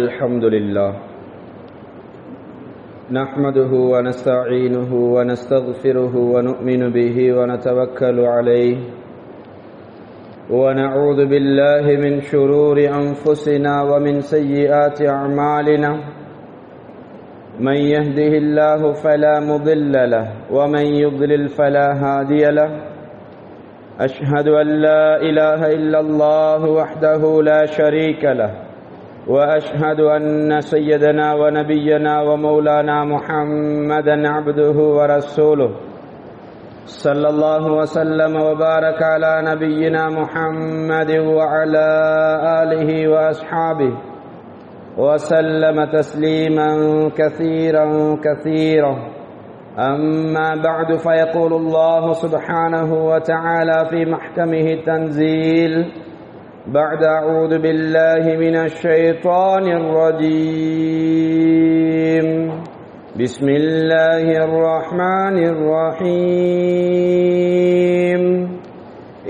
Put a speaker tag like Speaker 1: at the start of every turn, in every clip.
Speaker 1: الحمد لله. نحمده ونستعينه ونستغفره ونؤمن به ونتوكل عليه. ونعوذ بالله من شرور أنفسنا ومن سيئات أعمالنا. من يهده الله فلا مضل له ومن يضلل فلا هادي له. أشهد أن لا إله إلا الله وحده لا شريك له. وأشهد أن سيدنا ونبينا ومولانا محمدا عبده ورسوله صلى الله وسلم وبارك على نبينا محمد وعلى آله وأصحابه وسلم تسليما كثيرا كثيرا. أما بعد فيقول الله سبحانه وتعالى في محكمه التنزيل بعد أعوذ بالله من الشيطان الرجيم. بسم الله الرحمن الرحيم.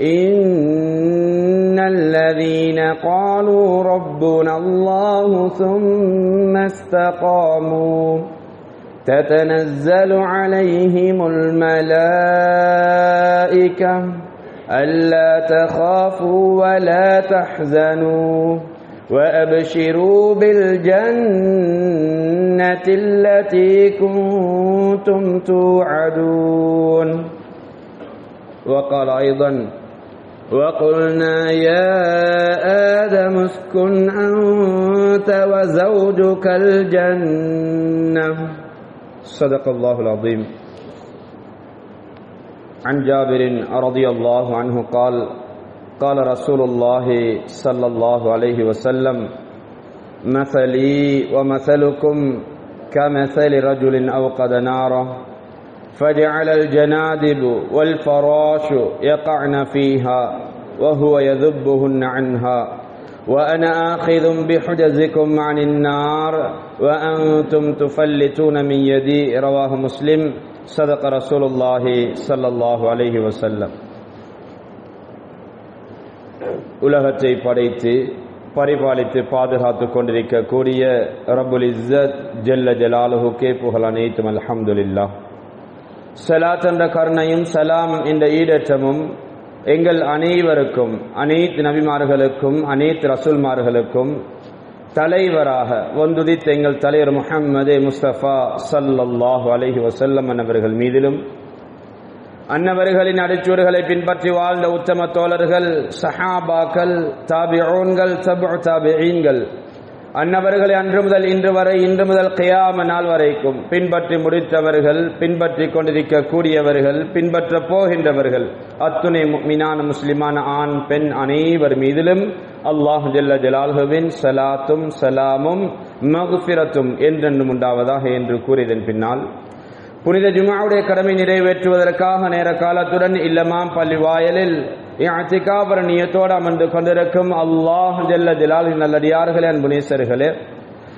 Speaker 1: إن الذين قالوا ربنا الله ثم استقاموا تتنزل عليهم الملائكة ألا تخافوا ولا تحزنوا وأبشروا بالجنة التي كنتم توعدون. وقال أيضا وقلنا يا آدم اسكن أنت وزوجك الجنة. صدق الله العظيم. عن جابر رضي الله عنه قال قال رسول الله صلى الله عليه وسلم مثلي ومثلكم كمثل رجل أوقد نارا فجعل الجنادب والفراش يقعن فيها وهو يذبهن عنها وأنا آخذ بحجزكم عن النار وأنتم تفلتون من يدي. رواه مسلم. صدق رسول الله صلى الله عليه وسلم உலகத்தை படைத்து பரிபாலித்து பாதுகாத்துக் கொண்டிருக்கக்கூடிய ரபுல் இஸ்ஸத் ஜல்ல ஜலாலுஹுக்கே புகழ் அனைத்தும் அல்ஹம்துலில்லா சலாத் என்ற கருணையும் சலாம் என்ற ஈடற்றமும் எங்கள் அனைவருக்கும் அனைத்து நபிமார்களுக்கும் அனைத்து ரசூல்மார்களுக்கும் தலைவராக வந்துதித்த எங்கள் தலைவர் முஹம்மது முஸ்தபா சல்லல்லாஹு அலஹி வசல்லம் அன்னவர்கள் மீதிலும் அன்னவர்களின் அடிச்சுவர்களை பின்பற்றி வாழ்ந்த உத்தம தோழர்கள் சஹாபாக்கள் தாபிஓன்கள் சபு தாபிஈன்கள் அன்னவர்களை அன்று முதல் இன்று வரை இன்று முதல் கியாம நாள் வரைக்கும் பின்பற்றி முடித்தவர்கள் பின்பற்றி கொண்டிருக்க கூடியவர்கள் பின்பற்ற போகின்றவர்கள் அத்துணை மீனான முஸ்லிமான ஆண் பெண் அனைவர் மீதிலும் அல்லாஹ் ஜல்ல ஜலால்ஹுவின் சலாத்தும் சலாமும் மகுஃபிரத்தும் என்றென்றும் உண்டாவதாக என்று கூறியதன் பின்னால் புனித ஜுமாவுடைய கடமை நிறைவேற்றுவதற்காக நேர காலத்துடன் இல்லமாம் பள்ளி வாயலில் இத்திகாபர நியத்தோடு அமர்ந்து கொண்டிருக்கும் அல்லாஹ் ஜல்ல ஜலால் நல்லடியார்களே அன்புனேசர்களே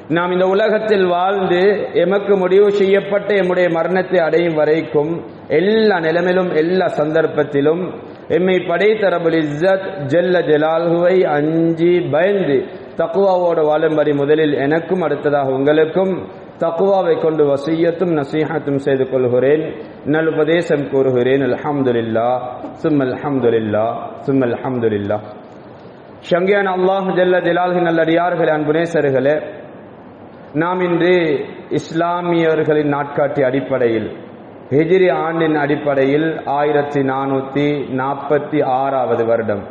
Speaker 1: நாம் இந்த உலகத்தில் வாழ்ந்து எமக்கு முடிவு செய்யப்பட்ட எம்முடைய மரணத்தை அடையும் வரைக்கும் எல்லா நிலைமையிலும் எல்லா சந்தர்ப்பத்திலும் எம்மை படைத்த ரபுல் இஸ்ஸத் ஜல்ல ஜலால்ஹுவை அஞ்சி பயந்து தக்குவாவோடு வாழும்படி முதலில் எனக்கும் அடுத்ததாக உங்களுக்கும் தக்குவாவை கொண்டு வசியத்தும் நசீஹத்தும் செய்து கொள்கிறேன். நலுபதேசம் கூறுகிறேன் அல்ஹம்துலில்லா சும் அல்ஹம்துலில்லா சும் அல்ஹம்துலில்லா ஷங்கியான் அல்லாஹ் ஜல்ல ஜலால்ஹி நல்லடியார்களே அன்புனேசர்களே நாம் இன்று இஸ்லாமியர்களின் நாட்காட்டி அடிப்படையில் ஹிஜிரி ஆண்டின் அடிப்படையில் ஆயிரத்தி நானூத்தி நாற்பத்தி ஆறாவது வருடம்.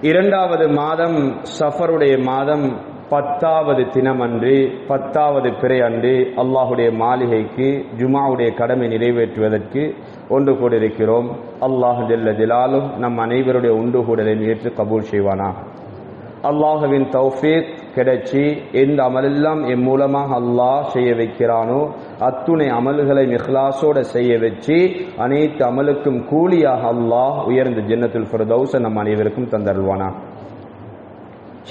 Speaker 1: இரண்டாவது மாதம் சஃபருடைய மாதம் பத்தாவது தினமன்று பத்தாவது பிறை அன்று அல்லாஹுடைய மாளிகைக்கு ஜுமாவுடைய கடமை நிறைவேற்றுவதற்கு ஒன்று கூடியிருக்கிறோம். அல்லாஹ் ஜல்ல ஜலாலும் நம் அனைவருடைய உண்டு கூடலை ஏற்று கபூல் செய்வானா அல்லாஹுவின் தௌஃபீக் கிடைச்சி எந்த அமலெல்லாம் எம் மூலமாக அல்லாஹ் செய்ய வைக்கிறானோ அத்துணை அமல்களை மிஹ்லாசோட செய்ய வச்சு அனைத்து அமலுக்கும் கூலியாக அல்லாஹ் உயர்ந்த ஜன்னத்துல் ஃபர்தௌச நம் அனைவருக்கும் தந்தருள்வானா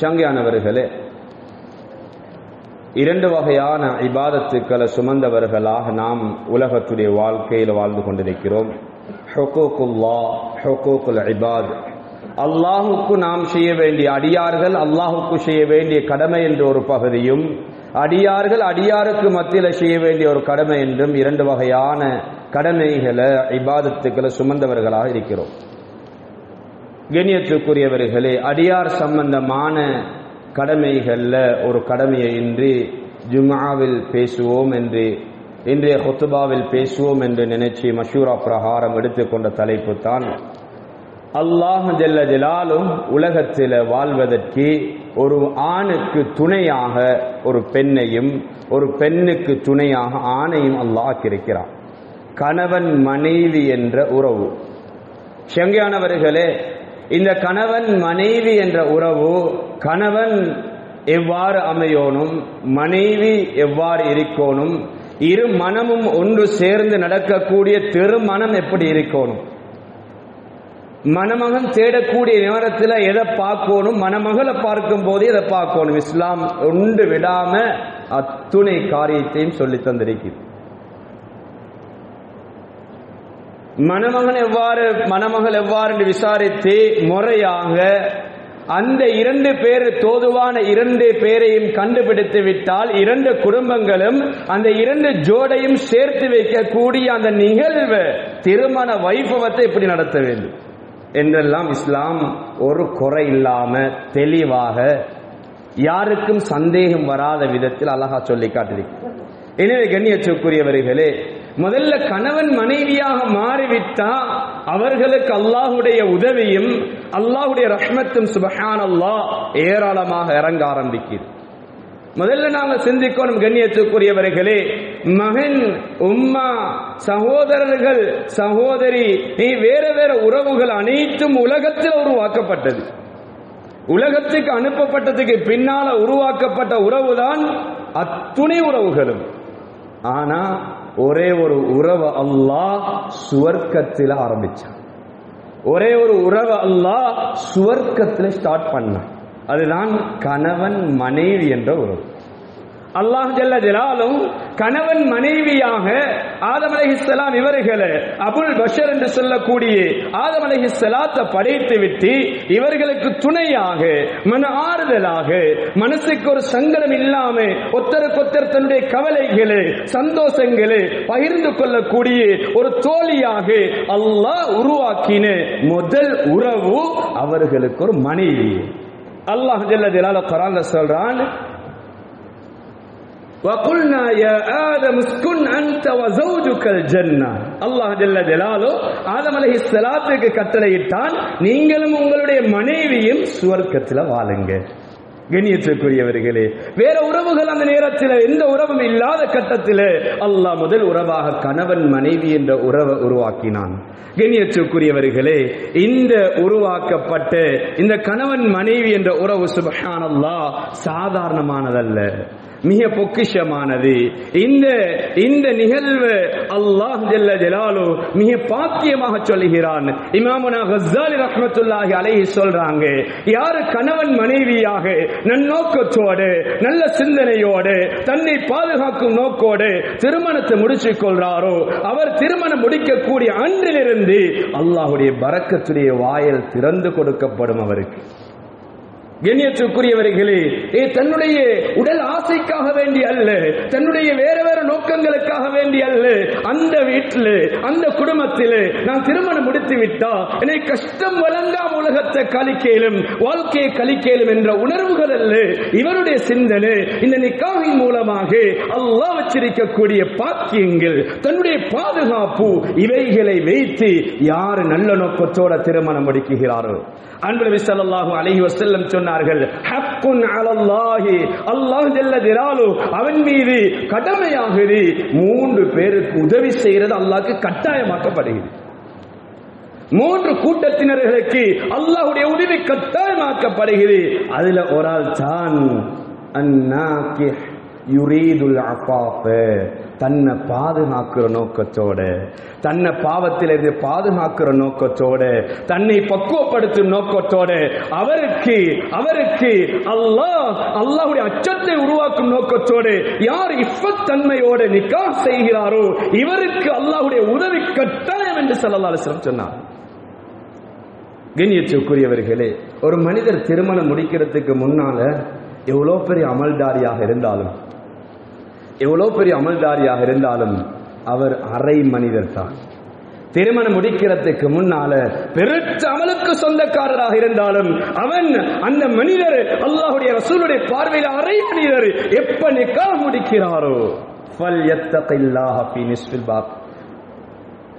Speaker 1: சங்கியானவர்களே இரண்டு வகையான இபாதத்துக்களை சுமந்தவர்களாக நாம் உலகத்துடைய வாழ்க்கையில் வாழ்ந்து கொண்டிருக்கிறோம். ஹொகோக்குல்லா ஹொகோக்குல் இபாத். அல்லாஹுக்கு நாம் செய்ய வேண்டிய அடியார்கள் அல்லாஹுக்கு செய்ய வேண்டிய கடமை என்ற ஒரு பகுதியும் அடியார்கள் அடியாருக்கு மத்தியில் செய்ய வேண்டிய ஒரு கடமை என்றும் இரண்டு வகையான கடமைகளை இபாதத்துக்களை சுமந்தவர்களாக இருக்கிறோம். கண்ணியத்துக்குரியவர்களே அடியார் சம்பந்தமான கடமைகளில் ஒரு கடமையை இன்றி ஜுமாவில் பேசுவோம் என்று இன்றைய ஹொத்துபாவில் பேசுவோம் என்று நினைச்சு மஷூரா பிரகாரம் எடுத்துக்கொண்ட தலைப்பு தான் அல்லாஹ் ஜெல்ல ஜலாலும் உலகத்தில் வாழ்வதற்கு ஒரு ஆணுக்கு துணையாக ஒரு பெண்ணையும் ஒரு பெண்ணுக்கு துணையாக ஆணையும் அல்லாஹ் இருக்கிறான். கணவன் மனைவி என்ற உறவு. செங்கையானவர்களே இந்த கணவன் மனைவி என்ற உறவு கணவன் எவ்வாறு அமையோனும் மனைவி எவ்வாறு இருக்கோனும் இரு மனமும் ஒன்று சேர்ந்து நடக்கக்கூடிய திருமணம் எப்படி இருக்கணும் மணமகன் தேடக்கூடிய நேரத்தில் எதை பார்க்கணும் மணமகளை பார்க்கும் போது எதை பார்க்கணும் இஸ்லாம் ஒன்று விடாம அத்துணை காரியத்தையும் சொல்லி தந்திருக்கிறது. மணமகன் எவ்வாறு மணமகள் எவ்வாறு என்று விசாரித்து முறையாக அந்த இரண்டு பேர் தோதுவான இரண்டு பேரையும் கண்டுபிடித்து விட்டால் இரண்டு குடும்பங்களும் அந்த இரண்டு ஜோடையும் சேர்த்து வைக்கக்கூடிய அந்த நிகழ்வு திருமண வைபவத்தை எப்படி நடத்த வேண்டும். என்றெல்லாம் இஸ்லாம் ஒரு குறை இல்லாம தெளிவாக யாருக்கும் சந்தேகம் வராத விதத்தில் அழகா சொல்லி காட்டிருக்கு எனவே கண்ணியச்சுக்குரியவர்களே முதல்ல கணவன் மனைவியாக மாறிவிட்டா அவர்களுக்கு அல்லாஹுடைய உதவியும் அல்லாஹுடைய ரஹ்மத்தும் சுபஹான் அல்லாஹ் ஏராளமாக இறங்க ஆரம்பிக்குது. முதல்ல நாங்க சிந்திக்கணும் கண்ணியத்துக்குரியவர்களே மகன் உம்மா சகோதரர்கள் சகோதரி நீ வேற வேற உறவுகள் அனைத்தும் உலகத்தில் உருவாக்கப்பட்டது. உலகத்துக்கு அனுப்பப்பட்டதுக்கு பின்னால உருவாக்கப்பட்ட உறவுதான் அத்துணை உறவுகளும். ஆனா ஒரே ஒரு உறவு அல்லாஹ் சுவர்க்கத்தில் ஆரம்பிச்சான். ஒரே ஒரு உறவு அல்லாஹ் சுவர்க்கத்தில் ஸ்டார்ட் பண்ணான். அதுதான் கணவன் மனைவி என்ற உறவு. அல்லாஹ் ஜல்ல ஜலாலும் கணவன் மனைவியாக ஆதம் அலைஹிஸ்ஸலாம் இவர்களை அபுல் பஷர் என்று சொல்லக்கூடிய ஆதம் அலைஹிஸ்ஸலாத்தை படைத்து விட்டு இவர்களுக்கு துணையாக மன ஆறுதலாக மனசுக்கு ஒரு சங்கடம் இல்லாம ஒத்தருக்கொத்தர் தன்னுடைய கவலைகளை சந்தோஷங்களை பகிர்ந்து கொள்ளக்கூடிய ஒரு தோழியாக அல்லாஹ் உருவாக்கின முதல் உறவு அவர்களுக்கு ஒரு மனைவி. அல்லாஹ் ஜல்ல ஜலால குரான்ல சொல்றான் وقلنا يا آدم اسكن أنت وزوجك الجنة அல்லாஹ் ஜல்ல ஜலாலோ ஆதம் அலைஹி ஸலாத்துக்கு கட்டளையிட்டான் நீங்களும் உங்களுடைய மனைவியும் சுவர்க்கத்தில் வாழுங்க கண்ணியத்திற்குரியவர்களே வேற உறவுகள் அந்த நேரத்தில் எந்த உறவும் இல்லாத கட்டத்தில் அல்லாஹ் முதல் உறவாக கணவன் மனைவி என்ற உறவை உருவாக்கினான் கண்ணியத்திற்குரியவர்களே இந்த உருவாக்கப்பட்ட இந்த கணவன் மனைவி என்ற உறவு சுபஹானல்லாஹ் சாதாரணமானதல்ல மிக பொக்கிஷமானது. இந்த இந்த நிகழ்வு அல்லாஹ் ஜல்ல ஜலாலு மிக பாக்கியமாக சொல்லுகிறான். இமாமுனா ஹஸ்ஸாலி ரஹ்மத்துல்லாஹி அலைஹி சொல்றாங்க யாரு கணவன் மனைவியாக நன்னோக்கத்தோடு நல்ல சிந்தனையோடு தன்னை பாதுகாக்கும் நோக்கோடு திருமணத்தை முடிச்சு கொள்றாரோ அவர் திருமணம் முடிக்கக்கூடிய அன்றிலிருந்து அல்லாஹுடைய பறக்கத்துடைய வாயல் திறந்து கொடுக்கப்படும் அவருக்கு. கண்ணியத்துக்குரியவர்களே ஏ தன்னுடைய உடல் ஆசைக்காக வேண்டி அல்ல தன்னுடைய வேற வேற நோக்கங்களுக்காக வேண்டி அல்ல அந்த வீட்டில் அந்த குடும்பத்தில் நான் திருமணம் முடித்து விட்டா என்னை கஷ்டம் வழங்க உலகத்தை கழிக்கலும் வாழ்க்கையை கலிக்கேலும் என்ற உணர்வுகள் அல்ல. இவருடைய சிந்தனை இந்த நிக்காவின் மூலமாக அல்லாஹ் வச்சிருக்கக்கூடிய பாக்கியங்கள் தன்னுடைய பாதுகாப்பு இவைகளை வைத்து யார் நல்ல நோக்கத்தோட திருமணம் முடிக்குகிறாரோ அன்பு ஸல்லல்லாஹு அலஹி வசல்லம் சொன்னார்கள் ஹக்குன் அலல்லாஹி அல்லாஹ் ஜல்ல அவன் மீது கடமையாகுது மூன்று பேருக்கு உதவி செய்யறது அல்லாஹ்க்கு கட்டாயமாக்கப்படுகிறது. மூன்று கூட்டத்தினர்களுக்கு அல்லாஹுடைய உதவி கட்டாயமாக்கப்படுகிறது. அதுல ஒரு ஆள் தான் அன்னாக்கி யுரீதுல் அஃபாஃப. தன்னை பாதுகாக்கிற நோக்கத்தோட தன்னை பாவத்திலிருந்து பாதுகாக்கிற நோக்கத்தோட தன்னை பக்குவப்படுத்தும் நோக்கத்தோட அவருக்கு அவருக்கு அல்லாஹ் அல்லாஹுடைய அச்சத்தை உருவாக்கும் நோக்கத்தோடு யார் இஃபத் தன்மையோட நிக்கா செய்கிறாரோ இவருக்கு அல்லாஹுடைய உதவி கட்டாயம் என்று ஸல்லல்லாஹு அலைஹி சொன்னார். கண்ணியத்துக்குரியவர்களே ஒரு மனிதர் திருமணம் முடிக்கிறதுக்கு முன்னால எவ்வளோ பெரிய அமல்தாரியாக இருந்தாலும் எவ்வளோ பெரிய அமல்தாரியாக இருந்தாலும் அவர் அரை மனிதர் தான். திருமணம் முடிக்கிறதுக்கு முன்னால பெருத்த அமலுக்கு சொந்தக்காரராக இருந்தாலும் அவன் அந்த மனிதர் அல்லாஹுடைய ரசூலுடைய பார்வையில் அரை மனிதர். எப்ப நிக்கா முடிக்கிறாரோ? ஃபல் யத்தகில்லாஹ ஃபீ பாப்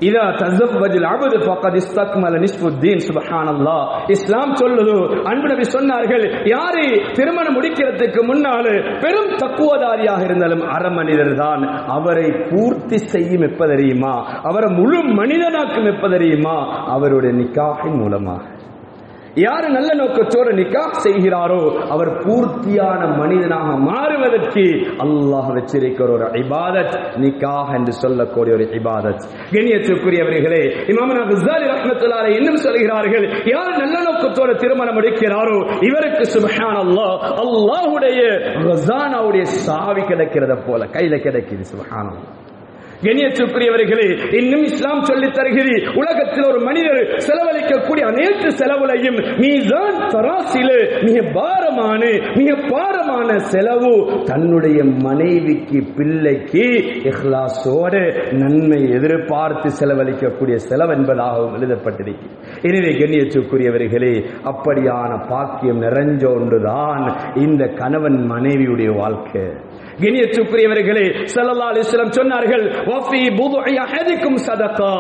Speaker 1: இதா தஸவ்வஜல் அப்து ஃபக்கத் இஸ்தக்மல நிஸ்புத்தீன் சுபஹானல்லா இஸ்லாம் சொல்லுது. அன்பு நபி சொன்னார்கள் யாரு திருமணம் முடிக்கிறதுக்கு முன்னால பெரும் தக்குவதாரியாக இருந்தாலும் அற மனிதர் தான் அவரை பூர்த்தி செய்யும் எப்ப தெரியுமா? அவரை முழு மனிதனாக்கும் எப்ப தெரியுமா? அவருடைய நிக்காஹின் மூலமாக. யாரு நல்ல நோக்கத்தோடு நிக்காஹ் செய்கிறாரோ அவர் பூர்த்தியான மனிதனாக மாறுவதற்கு அல்லாஹ் வச்சிருக்கிற ஒரு இபாதத் நிக்காக என்று சொல்லக்கூடிய ஒரு இபாதத். கண்ணியத்துக்குரியவர்களே இமாமனா குஸ்தாலி ரஹ்மத்துல்லாஹி இன்னும் சொல்கிறார்கள் யார் நல்ல நோக்கத்தோடு திருமணம் எடுக்கிறாரோ இவருக்கு சுபஹான் அல்லாஹ் அல்லாஹுடைய ரசானாவுடைய சாவி கிடைக்கிறத போல கையில கிடைக்குது சுபஹான் அல்லாஹ் கணியத்துக்குரியவர்களே இன்னும் இஸ்லாம் சொல்லித் தருகிறது உலகத்தில் ஒரு மனிதர் செலவழிக்கக்கூடிய அனைத்து செலவுலையும் மீதான் தராசில மிக பாரமான மிக பாரமான செலவு தன்னுடைய மனைவிக்கு பிள்ளைக்கு இஹ்லாசோடு நன்மை எதிர்பார்த்து செலவழிக்கக்கூடிய செலவு என்பதாகவும் எழுதப்பட்டிருக்கு எனவே கண்ணியத்துக்குரியவர்களே அப்படியான பாக்கியம் நிறைஞ்ச ஒன்றுதான் இந்த கணவன் மனைவியுடைய வாழ்க்கை. கண்ணியத்துக்குரியவர்களே ஸல்லல்லாஹு அலைஹி சொன்னார்கள் வஃபி புதுஇ அஹதிக்கும் சதகா.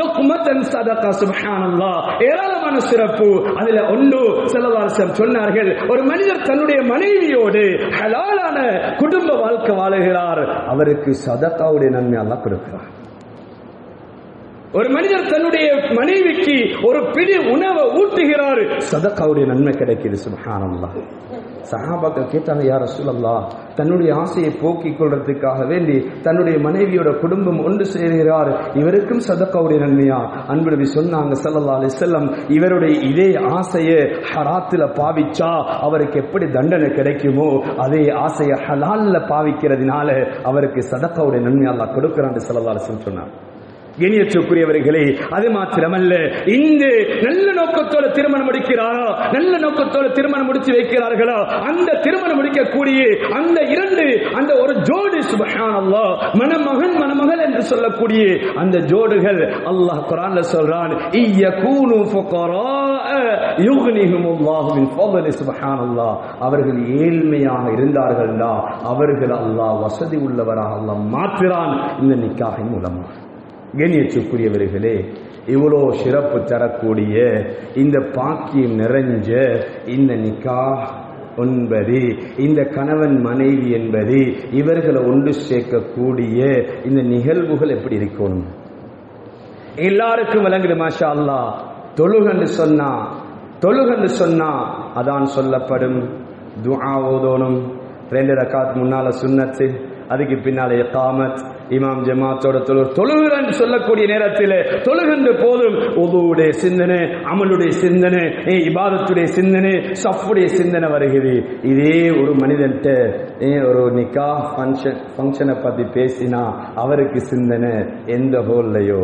Speaker 1: லுக்மத்தன் சதகா சுபஹானல்லா ஏராளமான சிறப்பு. அதுல ஒன்று ஸல்லல்லாஹு அலைஹி சொன்னார்கள் ஒரு மனிதர் தன்னுடைய மனைவியோடு ஹலாலான குடும்ப வாழ்க்கை வாழுகிறார். அவருக்கு சதகாவுடைய நன்மை அல்லாஹ் கொடுக்கிறார் ஒரு மனிதர் தன்னுடைய மனைவிக்கு ஒரு பிடி உணவை ஊட்டுகிறார். சதக்காவுடைய நன்மை கிடைக்குது சுபஹானல்லாஹ். சஹாபாக்கள் கேட்டாங்க யார் ரசூலல்லா தன்னுடைய ஆசையை போக்கிக் கொள்றதுக்காக வேண்டி தன்னுடைய மனைவியோட குடும்பம் ஒன்று சேர்கிறார். இவருக்கும் சதக்காவுடைய நன்மையா? அன்புடவி சொன்னாங்க சல்லல்லா அலி செல்லம் இவருடைய இதே ஆசையை ஹராத்தில் பாவிச்சா அவருக்கு எப்படி தண்டனை கிடைக்குமோ அதே ஆசையை ஹலாலில் பாவிக்கிறதுனால அவருக்கு சதக்காவுடைய நன்மை கொடுக்குறான்னு சல்லல்லா அலிசன் சொன்னார் கணியற்றுக்குரியவர்களே அது மாத்திரமல்ல. இந்த நல்ல நோக்கத்தோட திருமணம் முடிக்கிறாரா? நல்ல நோக்கத்தோட திருமணம் முடிச்சு வைக்கிறார்களா? அந்த திருமணம் முடிக்கக்கூடிய அந்த இரண்டு அந்த ஒரு ஜோடு சுபஹானல்லா மணமகன் மணமகள் என்று சொல்லக்கூடிய அந்த ஜோடுகள் அல்லாஹ் குரான்ல சொல்றான் இயகூனு ஃபுகரா யுக்னிஹுமுல்லாஹு மின் ஃபضل சுபஹானல்லாஹ் அவர்கள் ஏழ்மையாக இருந்தார்கள்டா. அவர்கள் அல்லாஹ் வசதி உள்ளவராக அல்லாஹ் மாற்றுறான். இந்த நிக்காஹின் மூலமாக கணியச்சுக்குரியவர்களே இவ்வளோ சிறப்பு தரக்கூடிய இந்த பாக்கியம் நிறைஞ்ச இந்த நிக்கா என்பது இந்த கணவன் மனைவி என்பது இவர்களை ஒன்று சேர்க்கக்கூடிய இந்த நிகழ்வுகள் எப்படி இருக்கணும் எல்லாருக்கும் விளங்குது மாஷா அல்லா தொழுகன்னு சொன்னா தொழுகன்னு சொன்னா அதான் சொல்லப்படும். துஆ ஓதோனும் ரெண்டு ரக்காத் முன்னால சுன்னத்து அதுக்கு பின்னால எக்காமத் இமாம் ஜமாத்தோட தொழு தொழுகிறேன் சொல்லக்கூடிய நேரத்தில் தொழுகின்ற போதும் உதுவுடைய சிந்தனை அமலுடைய சிந்தனை இபாதத்துடைய சிந்தனை சஃப்புடைய சிந்தனை வருகிறது. இதே ஒரு மனிதன்ட்ட ஒரு நிக்கா ஃபங்க்ஷன் ஃபங்க்ஷனை பத்தி பேசினா அவருக்கு சிந்தனை எந்த ஹோல்லையோ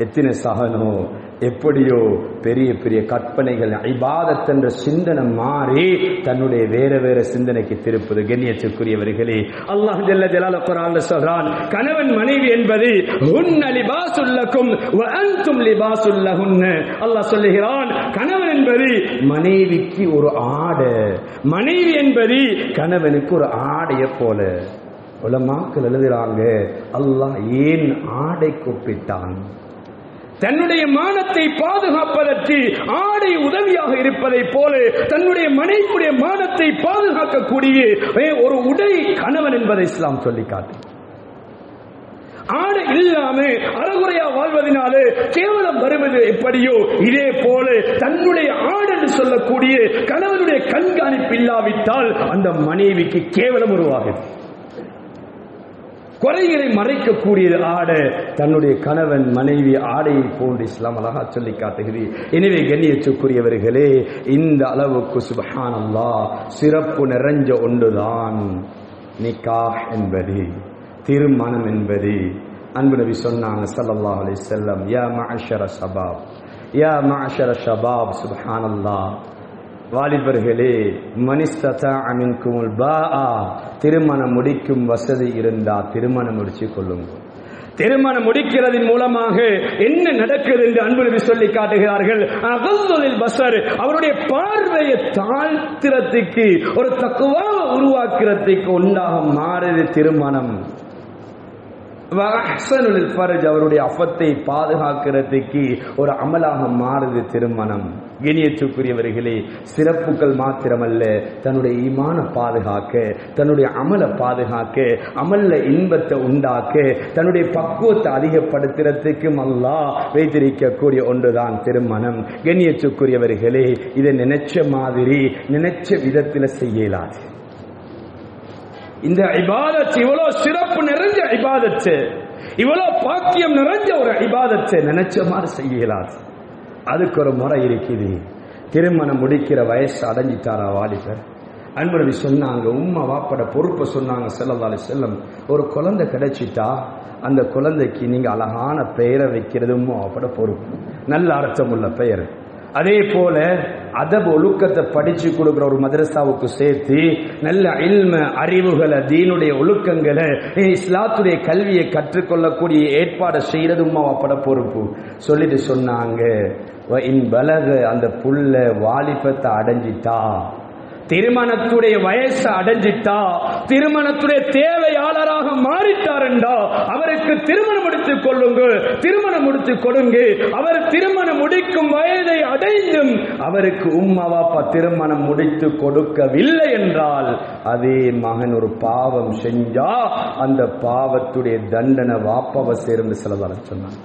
Speaker 1: எத்தனை சகனோ எப்படியோ பெரிய பெரிய கற்பனைகள் இபாதத் என்ற சிந்தனை மாறி தன்னுடைய வேற வேற சிந்தனைக்கு திருப்பது கண்ணியத்துக்குரியவர்களே. அல்லாஹ் ஜல்ல ஜலால குரான் சொல்றான் கணவன் மனைவி என்பது உன் லிபாசுல்லக்கும் வ அன்தும் லிபாசுல்லஹுன்ன அல்லாஹ் சொல்லுகிறான் கணவன் என்பது மனைவிக்கு ஒரு ஆடை மனைவி என்பது கணவனுக்கு ஒரு ஆடைய போல. உலமாக்கள் எழுதுறாங்க அல்லாஹ் ஏன் ஆடை கூப்பிட்டான்? தன்னுடைய மானத்தை பாதுகாப்பதற்கு ஆடை உதவியாக இருப்பதை போல தன்னுடைய மனைவியுடைய மானத்தை பாதுகாக்கக்கூடிய ஒரு உடை கணவன் என்பதை இஸ்லாம் சொல்லி காட்டு ஆடை இல்லாம அறகுறையா வாழ்வதனாலே கேவலம் வருவது எப்படியோ இதே போல தன்னுடைய ஆடு என்று சொல்லக்கூடிய கணவனுடைய கண்காணிப்பு இல்லாவிட்டால் அந்த மனைவிக்கு கேவலம் உருவாகுது குறைகளை மறைக்கக்கூடியது ஆட தன்னுடைய கணவன் மனைவி ஆடையை போன்று இஸ்லாம் அழகா சொல்லி காட்டுகிறது. எனவே கண்ணியச்சுக்குரியவர்களே இந்த அளவுக்கு சுபஹானல்லா சிறப்பு நிறைஞ்ச ஒன்றுதான். நிக்காஹ் என்பது திருமணம் என்பது. அன்பு நபி சொன்னாங்க ஸல்லல்லாஹு அலி செல்லம் யா மாஷர சபாப் யா மாஷர சபாப் சுபஹானல்லா. வாலிபர்களே மனிஸ்ததா அமின்குமுல் பாஆ. திருமணம் முடிக்கும் வசதி இருந்தா திருமணம் முடிச்சு கொள்ளுங்க. திருமணம் முடிக்கிறதின் மூலமாக என்ன நடக்குது என்று அன்பு சொல்லி காட்டுகிறார்கள். அகல்தொழில் பசர் அவருடைய பார்வையை தாழ்த்திரத்துக்கு ஒரு தக்குவா உருவாக்குறதுக்கு உண்டாக மாறுது திருமணம். அவருடைய அஃபத்தை பாதுகாக்கிறதுக்கு ஒரு அமலாக மாறுது திருமணம். இனியத்துக்குரியவர்களே சிறப்புகள் மாத்திரமல்ல தன்னுடைய ஈமான பாதுகாக்க தன்னுடைய அமலை பாதுகாக்க அமல்ல இன்பத்தை உண்டாக்க தன்னுடைய பக்குவத்தை அதிகப்படுத்துறதுக்கும் அல்லா வைத்திருக்கக்கூடிய ஒன்றுதான் திருமணம். கண்ணியத்துக்குரியவர்களே இதை நினைச்ச மாதிரி நினைச்ச விதத்தில் செய்யலாது. இந்த இபாதத் இவ்வளவு சிறப்பு நிறைஞ்ச இபாதத்து இவ்வளவு பாக்கியம் நிறைஞ்ச ஒரு இபாதத்தை நினைச்ச மாதிரி செய்யலாது அதுக்கு ஒரு முறை இருக்குது. திருமணம் முடிக்கிற வயசு அடைஞ்சிட்டாரா வாலிபர்? அன்பரவி சொன்னாங்க உம்மா வாப்பட பொறுப்பை சொன்னாங்க செல்லதாலே செல்லம் ஒரு குழந்தை கிடைச்சிட்டா அந்த குழந்தைக்கு நீங்க அழகான பெயரை வைக்கிறது உம்மா வாப்பட பொறுப்பு. நல்ல அர்த்தம் உள்ள பெயர். அதே போல அதப் ஒழுக்கத்தை படிச்சு கொடுக்குற ஒரு மதரசாவுக்கு சேர்த்து நல்ல இல்ம அறிவுகளை தீனுடைய ஒழுக்கங்களை இஸ்லாத்துடைய கல்வியை கற்றுக்கொள்ளக்கூடிய ஏற்பாடை செய்யறது உமாவாப்பட பொறுப்பு சொல்லிட்டு சொன்னாங்க. இன் பலக அந்த புள்ள வாலிபத்தை அடைஞ்சிட்டா. திருமணத்துடைய வயசு அடைஞ்சிட்டா திருமணத்துடைய தேவையாளராக மாறிட்டாருண்டா அவருக்கு திருமணம் முடித்துக் கொள்ளுங்கள் திருமணம் முடித்துக் கொடுங்க அவர் திருமணம் முடிக்கும் வயதை அடைந்தும் அவருக்கு உம்மா வாப்பா திருமணம் முடித்து கொடுக்கவில்லை என்றால் அதே மகன் ஒரு பாவம் செஞ்சா அந்த பாவத்துடைய தண்டனை வாப்பாவை சேர்ந்து சிலதார சொன்னான்.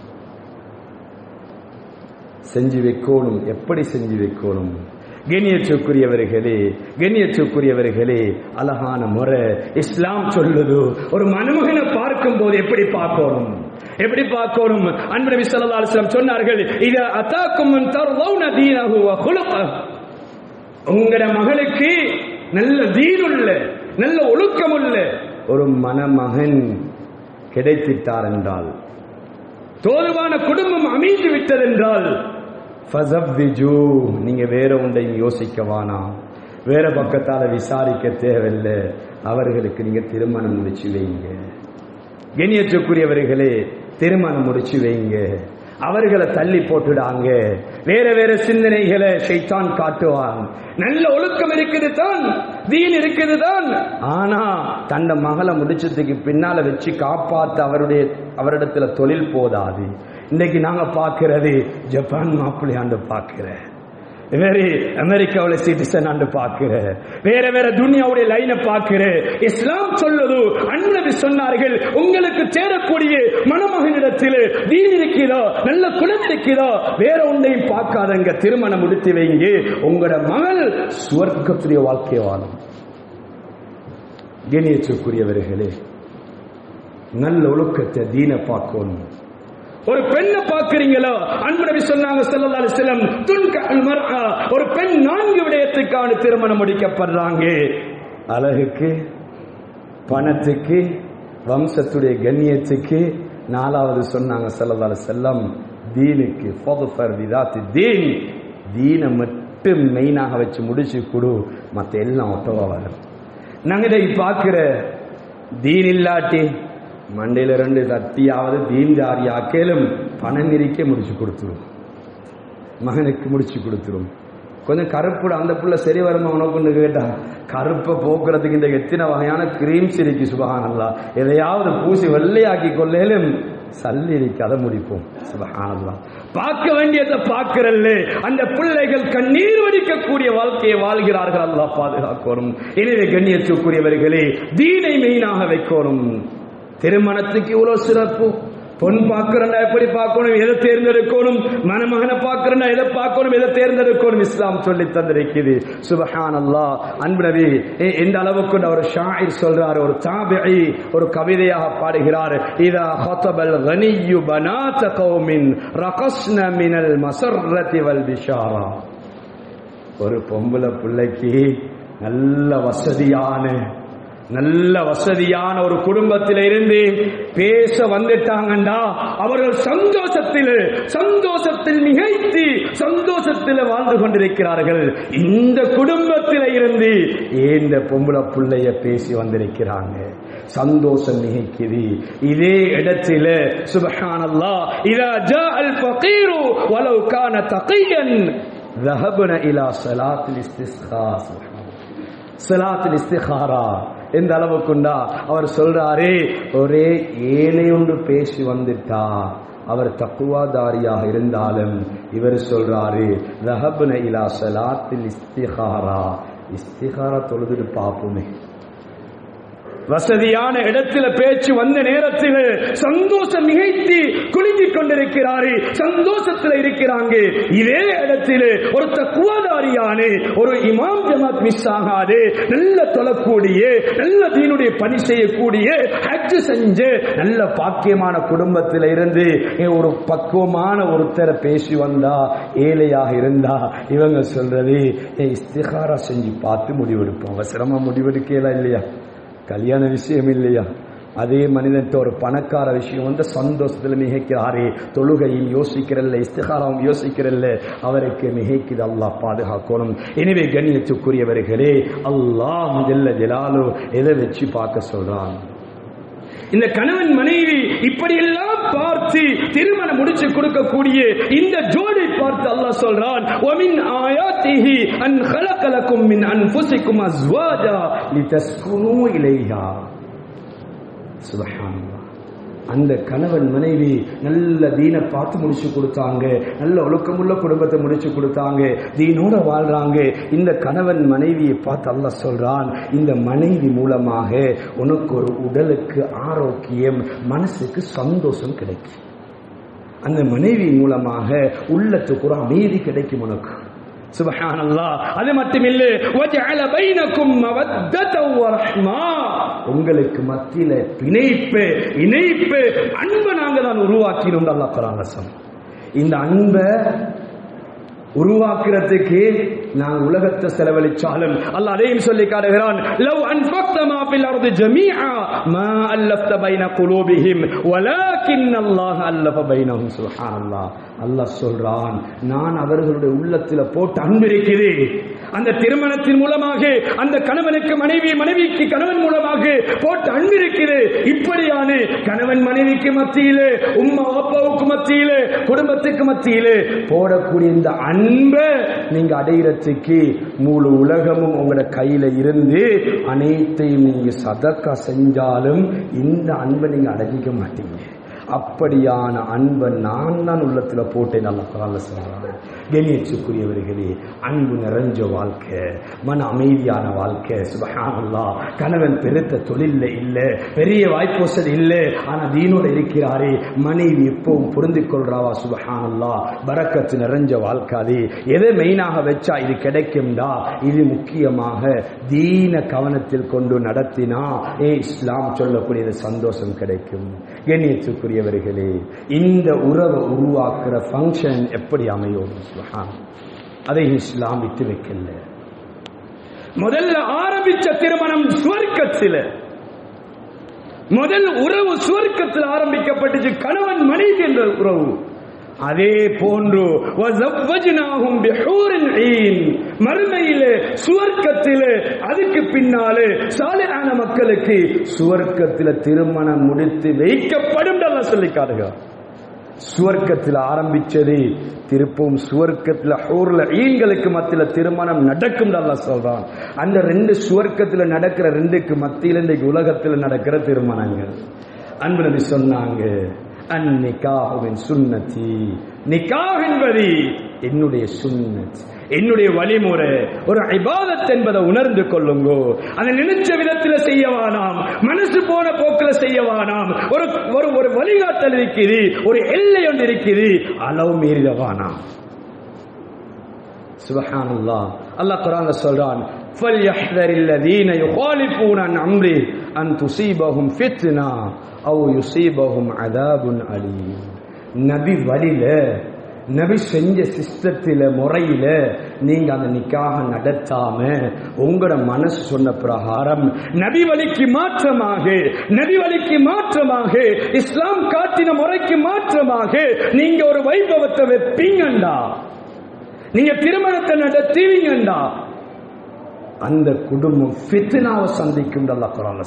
Speaker 1: செஞ்சு வைக்கணும். எப்படி செஞ்சு வைக்கணும்? கண்ணியத்துக்குரியவர்களே கண்ணியத்துக்குரியவர்களே அழகான முறை. இஸ்லாம் சொல்லுது ஒரு மணமகனை பார்க்கும் போது எப்படி பார்க்கணும்? எப்படி பார்க்கணும்? அன்பு நபி ஸல்லல்லாஹு அலைஹி சொன்னார்கள் இத அதாக்கும் மன் தர்தௌன தீனஹு வ உங்களோட மகளுக்கு நல்ல தீனுள்ள நல்ல ஒழுக்கமுள்ள ஒரு மணமகன் கிடைத்திட்டார் என்றால் தோதுவான குடும்பம் அமைந்து விட்டதென்றால் ஃபசவ்விஜு நீங்கள் வேற ஒன்றையும் யோசிக்க வேணாம். வேற பக்கத்தால் விசாரிக்க தேவையில்லை. அவர்களுக்கு நீங்கள் திருமணம் முடிச்சு வைங்க. கண்ணியத்துக்குரியவர்களே திருமணம் முடிச்சு வைங்க. அவர்களை தள்ளி போட்டுடாங்க. வேற வேற சிந்தனைகளை ஷைத்தான் காட்டுவான். நல்ல ஒழுக்கம் இருக்குது தான் தீன் இருக்குது தான். ஆனா தன்னை மகளை முடிச்சதுக்கு பின்னால வச்சு காப்பாத்த அவருடைய அவரிடத்துல தொழில் போதாது. இன்னைக்கு நாங்க பாக்குறது ஜப்பான் மாப்பிள்ளையாண்டு பாக்குறேன் வேற அமெரிக்காவுல சிட்டிசன் ஆண்டு பார்க்கிற. வேற வேற துனியாவுடைய லைனை பார்க்கிற. இஸ்லாம் சொல்லுது அன்பு சொன்னார்கள் உங்களுக்கு சேரக்கூடிய மணமகனிடத்தில் தீன் இருக்கிறதோ நல்ல குணம் இருக்கிறதோ? வேற ஒன்றையும் பார்க்காதங்க திருமணம் முடித்து வைங்க. உங்களோட மகள் சுவர்க்கத்துடைய வாழ்க்கை வாழும். கணியத்துக்குரியவர்களே நல்ல ஒழுக்கத்தை தீன பார்க்கணும். ஒரு பெண்ணை பார்க்கிறீங்களோ? அன்பு நபி சொன்னாங்க ஸல்லல்லாஹு அலைஹி வஸல்லம் துன்கல் மர்ஆ ஒரு பெண் நான்கு விடயத்துக்கான திருமணம் முடிக்கப்படுறாங்க. அழகுக்கு பணத்துக்கு வம்சத்துடைய கண்ணியத்துக்கு நாலாவது சொன்னாங்க செல்லதால அலைஹி வஸல்லம் தீனுக்கு ஃபதுஃபர் விதாத்தி தீன். தீனை மட்டும் மெயினாக வச்சு முடிச்சு கொடு மற்ற எல்லாம் ஒட்டவா வரும் நாங்கள் இதை பார்க்கிற தீன் இல்லாட்டி மண்டையில ரெண்டு சத்தியாவது தீன்தாரி கேளும் பணம் நெறிக்க முடிச்சு கொடுத்துரும். மகனுக்கு முடிச்சு கொடுத்துரும். கொஞ்சம் கருப்புட அந்த புள்ள சரி வருமா உனக்குன்னு கேட்டா கருப்பை போக்குறதுக்கு இந்த எத்தனை வகையான கிரீம்ஸ் இருக்கு சுபகானல்லா. எதையாவது பூசி வெள்ளையாக்கி கொள்ளேலும் சல்லி இருக்கு அதை முடிப்போம். சுபகானல்லா. பார்க்க வேண்டியதை பார்க்கிறல்ல. அந்த பிள்ளைகள் கண்ணீர் வடிக்கக்கூடிய வாழ்க்கையை வாழ்கிறார்கள் அல்லா பாதுகாக்கணும். எனவே கண்ணியத்துக்குரியவர்களே தீனை மெயினாக வைக்கணும். திருமணத்துக்கு இவ்வளவு சிறப்பு. பொன் பார்க்கிறண்டா எப்படி பார்க்கணும் எதை தேர்ந்தெடுக்கணும் மணமகனை பார்க்கிறண்டா எதை பார்க்கணும் எதை தேர்ந்தெடுக்கணும் இஸ்லாம் சொல்லி தந்திருக்குது சுபஹான் அல்லா அன்பு எந்த அளவுக்கு ஒரு ஷாயிர் சொல்றாரு ஒரு தாபிஇ ஒரு கவிதையாக பாடுகிறார். இதா ஹத்தபல் கனியு பனாத கௌமின் ரகஸ்ன மினல் மசர்ரதி வல் பிஷாரா. ஒரு பொம்பளை பிள்ளைக்கு நல்ல வசதியான
Speaker 2: நல்ல வசதியான ஒரு குடும்பத்தில் இருந்து பேச வந்துட்டாங்கண்டா அவர்கள் சந்தோஷத்தில் சந்தோஷத்தில் மிகைத்து சந்தோஷத்தில் வாழ்ந்து கொண்டிருக்கிறார்கள் இந்த குடும்பத்தில் இருந்து இந்த பொம்பளை பிள்ளைய பேசி வந்திருக்கிறாங்க சந்தோஷம் மிகைக்குது இதே இடத்துல சுபஹானல்லாஹ் இதா ஜா அல் ஃபகீரு வலவ் கான தகியன் ذهبنا الى صلاه الاستسقاء சலாத்தில் இஸ்திகாரா எந்த அளவுக்குண்டா அவர் சொல்றாரே ஒரே ஏழை ஒன்று பேசி வந்துட்டா. அவர் தக்குவாதாரியாக இருந்தாலும் இவர் சொல்றாரு ரஹபுன இலா சலாத்தில் இஸ்திஹாரா இஸ்திஹாரா தொழுதுட்டு பார்ப்போமே வசதியான இடத்துல பேச்சு வந்த நேரத்தில் சந்தோஷம் நிகழ்த்தி குலுங்கிக் கொண்டிருக்கிறாரு சந்தோஷத்தில் இருக்கிறாங்க. இதே இடத்தில் ஒரு தக்குவாதாரியான ஒரு இமாம் ஜமாத் மிஸ் ஆகாது நல்ல தொழக்கூடிய நல்ல தீனுடைய பணி செய்யக்கூடிய ஹஜ் செஞ்சு நல்ல பாக்கியமான குடும்பத்தில் இருந்து ஒரு பக்குவமான ஒருத்தரை பேசி வந்தா ஏழையாக இருந்தா இவங்க சொல்றது இஸ்திகாரா செஞ்சு பார்த்து முடிவெடுப்போம். அவசரமா முடிவெடுக்கலாம் இல்லையா? கல்யாண விஷயம் இல்லையா? அதே மனிதன்ட்ட ஒரு பணக்கார விஷயம் வந்து சந்தோஷத்தில் மிகைக்கிறாரே. தொழுகையும் யோசிக்கிறல்ல இஸ்திகாரம் யோசிக்கிறல்ல. அவருக்கு மிகைக்குது அல்லாஹ் பாதுகாக்கணும். எனவே கண்ணியத்துக்குரியவர்களே அல்லாஹ் முதல்ல ஜெலாலு எதை வச்சு பார்க்க சொல்கிறான் இந்த கணவன் மனைவி இப்படியெல்லாம் பார்த்து திருமணம் முடிச்சு கொடுக்கக்கூடிய இந்த ஜோடி பார்த்து அல்லாஹ் சொல்றான் ஒமின் ஆயாத்திஹி அன் ஹலகலக்கும் மின் அன்ஃபுசிக்கும் அஸ்வாஜா லிதஸ்குனு இலைஹா. சுபஹானல்லாஹ். அந்த கணவன் மனைவி நல்ல தீனை பார்த்து முடிச்சு கொடுத்தாங்க. நல்ல ஒழுக்கமுள்ள குடும்பத்தை முடிச்சு கொடுத்தாங்க. தீனோட வாழ்றாங்க. இந்த கணவன் மனைவியை பார்த்து அல்ல சொல்றான் இந்த மனைவி மூலமாக உனக்கு ஒரு உடலுக்கு ஆரோக்கியம் மனசுக்கு சந்தோஷம் கிடைக்கும். அந்த மனைவி மூலமாக உள்ளத்துக்கு ஒரு அமைதி கிடைக்கும் உனக்கு. சுபஹானல்லாஹ். அது மட்டுமில்லை வஜஅல பைனக்கும் மவத்தத வரஹ்மா. உங்களுக்கு மத்தியில பிணைப்பு இணைப்பு அன்பை நாங்க தான் உருவாக்கினோம் அல்லாஹ் குர்ஆன்ல இந்த அன்பை உருவாக்குறதுக்கு நான் உலகத்தை செலவழிச்சாலும் அல்ல அதையும் சொல்லி காட்டுகிறான். லவ் அன்ஃபக்த மா ஃபில் அர்தி ஜமீஆ மா அல்லஃப்த பைன குலூபிஹிம் வலாக்கின் அல்லாஹ் அல்லஃப பைனஹும். சுப்ஹானல்லாஹ். அல்லாஹ் சொல்றான் நான் அவர்களுடைய உள்ளத்தில் போட்டு அன்பு அந்த திருமணத்தின் மூலமாக அந்த கணவனுக்கு மனைவி மனைவிக்கு கணவன் மூலமாக போட்டு அன்பிருக்கிறது இப்படியான கணவன் மனைவிக்கு மத்தியிலே உம்மா அப்பாவுக்கு மத்தியிலே குடும்பத்துக்கு மத்தியிலே போடக்கூடிய இந்த அன்பை நீங்க அடையிறதுக்கு முழு உலகமும் உங்களோட கையில இருந்து அனைத்தையும் நீங்க சதக்கா செஞ்சாலும் இந்த அன்பை நீங்க அடைஞ்சிக்க மாட்டீங்க. அப்படியான அன்பை நான் தான் உள்ளத்துல போட்டேன் நல்லா குரான்ல சொல்றாங்க அன்பு நிறைஞ்ச வாழ்க்கை மன அமைதியான வாழ்க்கை சுபகானல்லா கணவன் பெருத்த தொழில்ல இல்லை பெரிய வாய்ப்போசல் இல்லை ஆனால் தீனோட இருக்கிறாரே மனைவி எப்பவும் புரிந்து கொள்றாவா சுபஹானல்லா பரக்கத்து நிறைஞ்ச வாழ்க்காதே எதை மெயினாக வச்சா இது கிடைக்கும்டா? இது முக்கியமாக தீன கவனத்தில் கொண்டு நடத்தினா ஏ இஸ்லாம் சொல்லக்கூடியது சந்தோஷம் கிடைக்கும். கண்ணியத்துக்குரியவர்களே இந்த உறவை உருவாக்குற ஃபங்க்ஷன் எப்படி அமையும்? சுபஹான் அதை இஸ்லாம் விட்டு வைக்கல. முதல்ல ஆரம்பிச்ச திருமணம் சுவர்க்கத்தில். முதல் உறவு சுவர்க்கத்தில் ஆரம்பிக்கப்பட்டுச்சு கணவன் மனைவி என்ற உறவு. அதே போன்று வஸவ்வஜ்னாஹும் பிஹூரின் மறுமையிலே சுவர்க்கத்திலே அதுக்கு பின்னாலே சாலையான மக்களுக்கு சுவர்க்கத்தில் திருமணம் முடித்து வைக்கப்படும் சொல்லி காட்டுகிறார் சுவர்க்கத்தில் ஆரம்பிச்சது திருப்பவும் சுவர்க்கத்தில் ஹூர்ல ஈன்களுக்கு மத்தியில் திருமணம் நடக்கும் நல்லா சொல்றான். அந்த ரெண்டு சுவர்க்கத்தில் நடக்கிற ரெண்டுக்கு மத்தியில் இன்றைக்கு உலகத்தில் நடக்கிற திருமணங்கள். அன்பு நபி சொன்னாங்க அந்நிகாஹுவின் சுண்ணத்தி நிக்காஹ் என்பது என்னுடைய சுன்னத். என்னுடைய வழிமுறை ஒரு இபாதத் என்பதை உணர்ந்து கொள்ளுங்கோ அதை நினைச்ச விதத்தில் செய்யவானாம் மனசு போன போக்கில் செய்யவானாம் ஒரு ஒரு ஒரு வழிகாட்டல் இருக்குது ஒரு எல்லை ஒன்று இருக்குது அளவு மீறிடவானாம் سبحان الله الله قرآن சொல்றான் فليحذر الذين يخالفون عن امره ان تصيبهم فتنه او يصيبهم عذاب اليم நபி வழியில நபி செஞ்ச சிஸ்டத்தில் முறையில் நீங்கள் அந்த நிக்காக நடத்தாம உங்களோட மனசு சொன்ன பிரகாரம் நபி வழிக்கு மாற்றமாக நபி வழிக்கு மாற்றமாக இஸ்லாம் காட்டின முறைக்கு மாற்றமாக நீங்க ஒரு வைபவத்தை வைப்பீங்கண்டா? நீங்க திருமணத்தை நடத்துவீங்கண்டா? அந்த குடும்பம் ஃபித்னாவை சந்திக்கும் அல்லா குரான்ல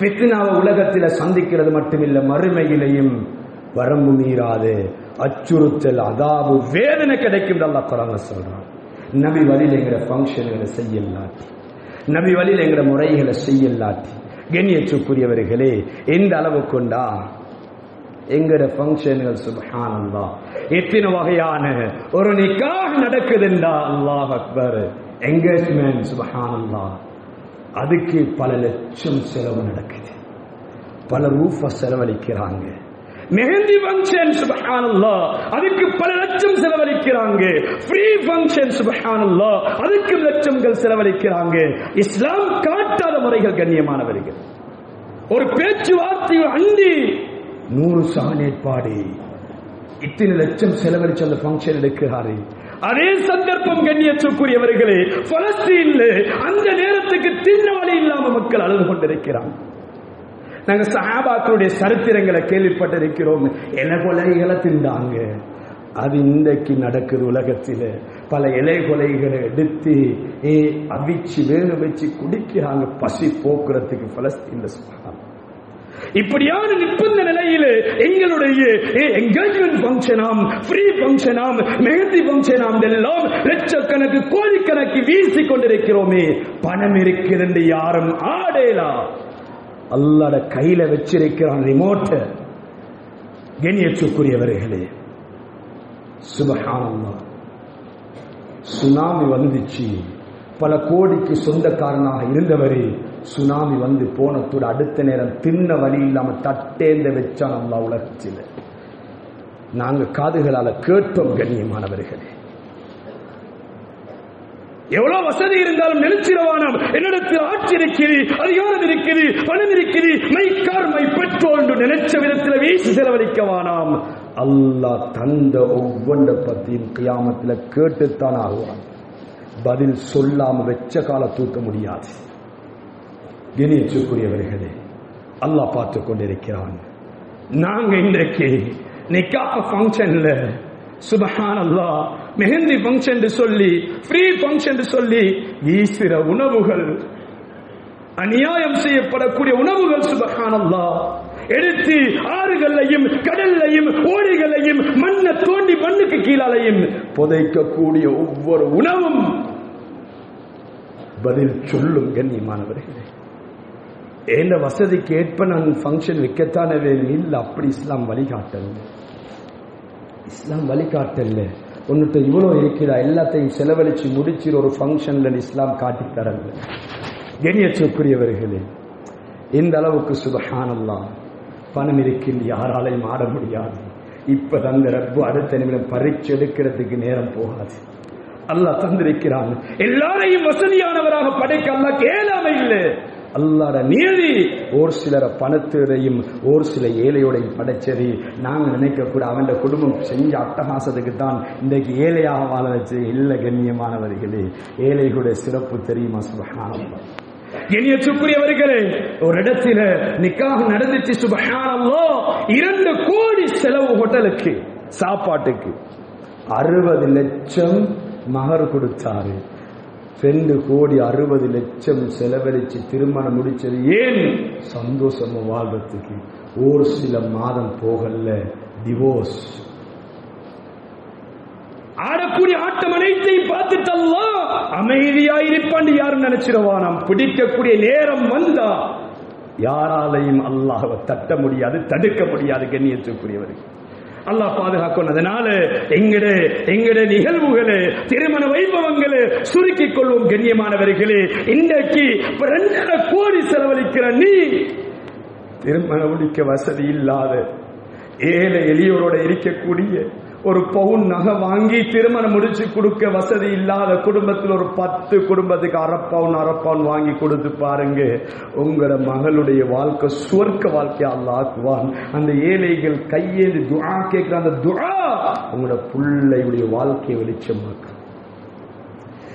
Speaker 2: ஃபித்னாவை உலகத்தில் சந்திக்கிறது மட்டுமில்லை மறுமையிலையும் வரம்பு மீறாது. அச்சுறுத்தல் அதாவது வேதனை கிடைக்கும் அல்லா குரான்ல சொல்றான். நபி வழியில் எங்கிற ஃபங்க்ஷன்களை செய்யலாட்டி. நபி வழியில் எங்கிற முறைகளை செய்யலாட்டி. கண்ணியச்சுக்குரியவர்களே எந்த அளவு கொண்டா எங்கட ஃபங்க்ஷன்கள் சுபஹானல்லா. எத்தனை வகையான ஒரு நிக்காக நடக்குதுண்டா அல்லாஹ் அக்பர். என்கேஜ்மெண்ட் சுபஹானல்லா. அதுக்கு பல லட்சம் செலவு நடக்குது. பல ரூப செலவழிக்கிறாங்க. மெஹந்தி ஃபங்க்ஷன் சுபஹானல்லாஹ் அதுக்கு பல லட்சம் செலவழிக்கிறாங்க ஃப்ரீ ஃபங்க்ஷன் சுபஹானல்லாஹ் அதுக்கு லட்சங்கள் செலவழிக்கிறாங்க இஸ்லாம் காட்டாத முறைகள் கண்ணியமானவர்கள். ஒரு பேச்சுவார்த்தை அண்டி நூறு சான் இத்தனை லட்சம் செலவழிச்சு அந்த ஃபங்க்ஷன் எடுக்கிறாரு. அதே சந்தர்ப்பம் கண்ணியத்துக்குரியவர்களே பலஸ்தீன்ல அந்த நேரத்துக்கு தின்ன வழி இல்லாம மக்கள் அழுது கொண்டிருக்கிறாங்க. நாங்க சஹாபாக்களுடைய சரித்திரங்களை கேள்விப்பட்டிருக்கிறோம். இலை கொலைகளை திண்டாங்க. அது இன்றைக்கு நடக்குது உலகத்தில். பல இலை கொலைகளை எடுத்து ஏ அவிச்சு வேக வச்சு குடிக்கிறாங்க பசி போக்குறதுக்கு பலஸ்தீன்ல சுகாம் இப்படியான நிற்பந்த நிலையில் எங்களுடைய என்கேஜ்மெண்ட் ஃபங்க்ஷனாம் ஃப்ரீ ஃபங்க்ஷனாம் மெஹந்தி ஃபங்க்ஷனாம் எல்லாம் லட்சக்கணக்கு கோடிக்கணக்கு வீசி கொண்டிருக்கிறோமே. பணம் இருக்கிறது யாரும் ஆடேலா. அல்லாட கையில வச்சிருக்கிறான் ரிமோட்ட கண்ணியத்துக்குரியவர்களே சுபஹானல்லா சுனாமி வந்துச்சு. பல கோடிக்கு சொந்தக்காரனாக இருந்தவரே சுனாமி வந்து போனத்தோட அடுத்த நேரம் தின்ன வழி இல்லாம தட்டேந்த வச்சான் அல்லா உலகத்தில். நாங்கள் காதுகளால் கேட்டோம் கண்ணியமானவர்களே. எவ்வளவு வசதி இருந்தாலும் நினைச்சிரவானம் என்னிடத்தில் ஆட்சி இருக்கிறது அதிகாரம் இருக்கிறது பணம் இருக்கிறது. மை கார் மை பெட்ரோல் என்று நினைச்ச விதத்தில் வீசி செலவழிக்கவானாம். அல்லாஹ் தந்த ஒவ்வொன்ற பத்தியும் கியாமத்தில் கேட்டுத்தான் ஆகுவான். பதில் சொல்லாம வெச்ச கால தூக்க முடியாது. கணியத்துக்குரியவர்களே அல்லாஹ் பார்த்து கொண்டிருக்கிறான். நாங்க இன்றைக்கு நிக்காக ஃபங்க்ஷன்ல சுபஹான் அல்லாஹ் மெஹந்தி ஃபங்க்ஷன் சொல்லி ஃப்ரீ ஃபங்க்ஷன் சொல்லி ஈஸ்வர உணவுகள். அநியாயம் செய்யப்படக்கூடிய உணவுகள் சுபகானல்லா எடுத்து ஆறுகளையும் கடல்லையும் ஓடிகளையும் மண்ணை தோண்டி மண்ணுக்கு கீழாலையும் புதைக்கக்கூடிய ஒவ்வொரு உணவும் பதில் சொல்லும் கண்ணியமானவர்களே எந்த வசதிக்கு ஏற்ப நான் ஃபங்க்ஷன் வைக்கத்தானே வேணும்? இல்லை அப்படி இஸ்லாம் வழிகாட்டல் இஸ்லாம் வழிகாட்டல்ல. உன்னிட்ட இவ்வளோ இருக்குதா எல்லாத்தையும் செலவழித்து முடிச்சிரு ஒரு ஃபங்க்ஷனில் இஸ்லாம் காட்டி தரல கணியத்துக்குரியவர்களே இந்த அளவுக்கு சுபஹானல்லாம் பணம் இருக்கின்ற யாராலையும் ஆட முடியாது. இப்போ தந்த ரப்பு அடுத்த நிமிடம் பரீட்சை எடுக்கிறதுக்கு நேரம் போகாது. அல்லாஹ் தந்திருக்கிறான். எல்லாரையும் வசதியானவராக படைக்க அல்லாஹ் கேளாமை இல்லை. அல்லாட நீதி. ஒரு சிலர் பணத்தோடையும் ஒரு சில ஏழையோடையும் படைச்சது. நாங்கள் நினைக்கக்கூட அவன் குடும்பம் செஞ்ச அட்டகாசத்துக்கு தான் இன்றைக்கு ஏழையாக வாழ வச்சு இல்லை கண்ணியமானவர்களே ஏழைகளுடைய சிறப்பு தெரியுமா? சுபஹானல்லாஹ். கண்ணியத்துக்குரியவர்களே ஒரு இடத்துல நிக்காக நடந்துச்சு. சுபஹானல்லோ இரண்டு கோடி செலவு ஹோட்டலுக்கு சாப்பாட்டுக்கு. அறுபது லட்சம் மகர் கொடுத்தாரு. ரெண்டு கோடி அறுபது லட்சம் செலவழிச்சு திருமணம் முடிச்சது ஏன்? சந்தோஷமா வாழ்றதுக்கு. ஒரு சில மாதம் போகல. டிவோர்ஸ் ஆடக்கூடிய ஆட்டம் அனைத்தையும் பார்த்துட்டல்லா. அமைதியா இருப்பான்னு யாரும் நினைச்சிருவானாம் பிடிக்கக்கூடிய நேரம் வந்தா. யாராலையும் அல்லாஹ்வை தட்ட முடியாது தடுக்க முடியாது கண்ணியத்துக்குரியவர்கள். அல்லாஹ் பாதுகாக்கணும். அதனால எங்கட எங்கட நிகழ்வுகளே திருமண வைபவங்களே சுருக்கிக் கொள்வோம் கண்ணியமானவர்களே. இன்றைக்கு ரெண்டரை கோடி செலவழிக்கிற நீ திருமண முடிக்க வசதி இல்லாத ஏழை எளியோரோட இருக்கக்கூடிய ஒரு பவுன் நகை வாங்கி திருமணம் முடிச்சு கொடுக்க வசதி இல்லாத குடும்பத்தில் ஒரு பத்து குடும்பத்துக்கு அரப்பவுன் அரப்பவுன் வாங்கி கொடுத்து பாருங்க. உங்களோட மகளுடைய வாழ்க்கை சுவர்க்க வாழ்க்கை அல்ல ஆக்குவான். அந்த ஏழைகள் கையேந்து துஆ கேட்கிற அந்த துஆ உங்களோட பிள்ளையுடைய வாழ்க்கையை வெளிச்சமாக்கும்.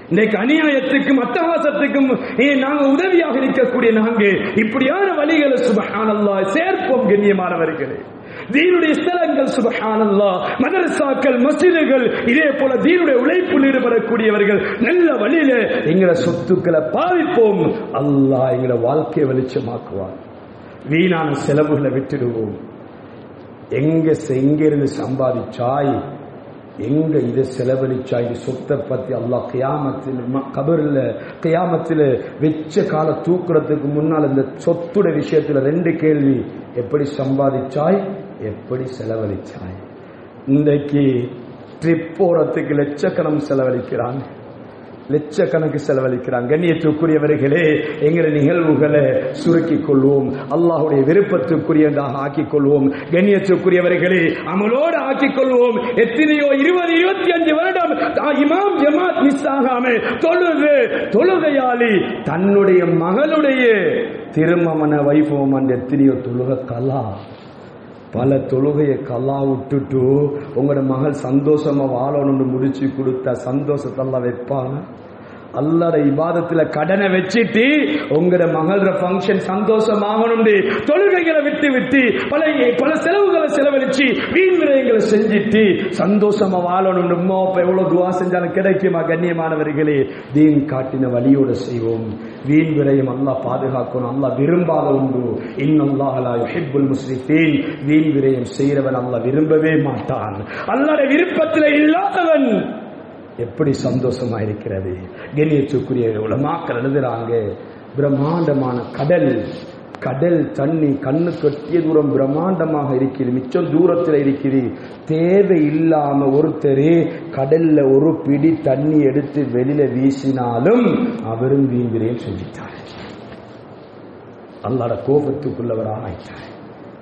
Speaker 2: இன்னைக்கு அநியாயத்துக்கும் அட்டகாசத்துக்கும் ஏ, நாங்க உதவியாக இருக்கக்கூடிய நாங்க இப்படியான வழிகளை சுபஹானல்லா சேர்ப்போம் கண்ணியமானவர்களே. தீனுடைய ஸ்தலங்கள் சுபஹானல்லா. மதரசாக்கள் மஸ்ஜிதுகள் இதே போல தீனுடைய உழைப்பில் ஈடுபடக்கூடியவர்கள் நல்ல வழியில எங்களை சொத்துக்களை பாவிப்போம். அல்லாஹ் எங்களை வாழ்க்கையை வெளிச்சமாக்குவார் வீணான செலவுகளை விட்டுடுவோம். எங்க செ- இருந்து சம்பாதிச்சாய்? எங்க இதை செலவழிச்சா இது சொத்தை பத்தி அல்லாஹ் கியாமத்தில் ம- கபர்ல கியாமத்தில் வெச்ச கால தூக்குறதுக்கு முன்னால் இந்த சொத்துடைய விஷயத்துல ரெண்டு கேள்வி. எப்படி சம்பாதிச்சாய் எப்படி செலவழிச்சாய். இன்றைக்கு ட்ரிப் போறதுக்கு லட்சக்கணம் செலவழிக்கிறாங்க. லட்சக்கணக்கு செலவழிக்கிறாங்க. கண்ணியத்துக்குரியவர்களே எங்களை நிகழ்வுகளை சுருக்கிக் கொள்வோம். அல்லாஹுடைய விருப்பத்துக்குரியதாக ஆக்கிக் கொள்வோம். கண்ணியத்துக்குரியவர்களே அமலோடு ஆக்கிக் கொள்வோம். எத்தனையோ இருபது இருபத்தி அஞ்சு வருடம் இமாம் ஜமாத் மிஸ் ஆகாம தொழுது தொழுகையாளி தன்னுடைய மகளுடைய திருமமன வைபவம் அந்த எத்தனையோ தொழுக கலா. பல தொழுகையை கல்லா விட்டுட்டு உங்களோட மகள் சந்தோஷமா வாழணும்னு முடிச்சு கொடுத்தா சந்தோஷத்தெல்லாம் வைப்பாங்க. அல்லாட இபாதத்துல கடனை வச்சுட்டு உங்களோட மகளோட ஃபங்க்ஷன் சந்தோஷமாகணும் தொழுகைகளை விட்டு விட்டு பல பல செலவுகளை செலவழிச்சு வீண் விரயங்களை செஞ்சுட்டு சந்தோஷமா வாழணும் அம்மா அப்பா எவ்வளவு துவா செஞ்சாலும் கிடைக்குமா கண்ணியமானவர்களே? தீன் காட்டின வழியோட செய்வோம். வீண் விரயம் அல்லா பாதுகாக்கணும் அல்லா விரும்பாத உண்டு. இன்னல்லாஹ் லா யுஹிப்புல் வீண் விரயம் செய்கிறவன் அல்லாஹ் விரும்பவே மாட்டான். அல்லாட விருப்பத்தில் இல்லாதவன் எப்படி சந்தோஷமா இருக்கிறது கண்ணியத்துக்குரிய உலமாக்கள் எழுதுறாங்க பிரம்மாண்டமான கடல் கடல் தண்ணி கண்ணு கட்டிய தூரம் பிரம்மாண்டமாக இருக்குது மிச்சம் தூரத்தில் இருக்குது தேவை இல்லாம ஒருத்தர் கடல்ல ஒரு பிடி தண்ணி எடுத்து வெளியில வீசினாலும் அவரும் வீண்விரையும் செஞ்சிட்டார் அல்லாட கோபத்துக்குள்ளவராக ஆயிட்டார்